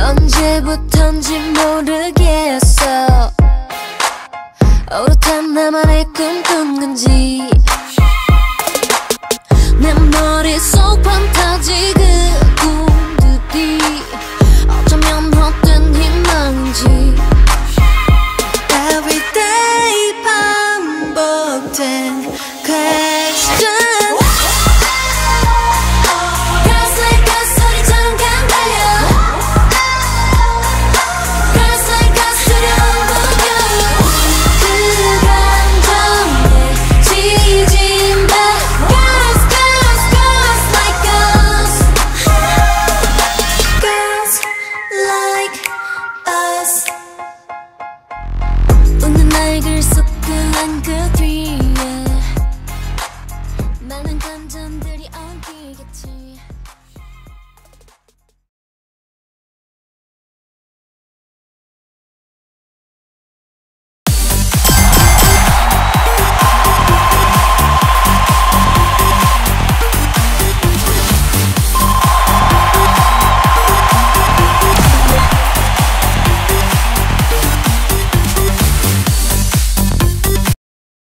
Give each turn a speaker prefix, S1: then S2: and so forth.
S1: 언제부턴지 모르겠어. 오롯한 나만의 꿈꾼 건지. 내 머릿속 판타지 그 꿈들이 어쩌면 헛된 희망인지.
S2: Everyday 반복된 question. 안 뛰겠지.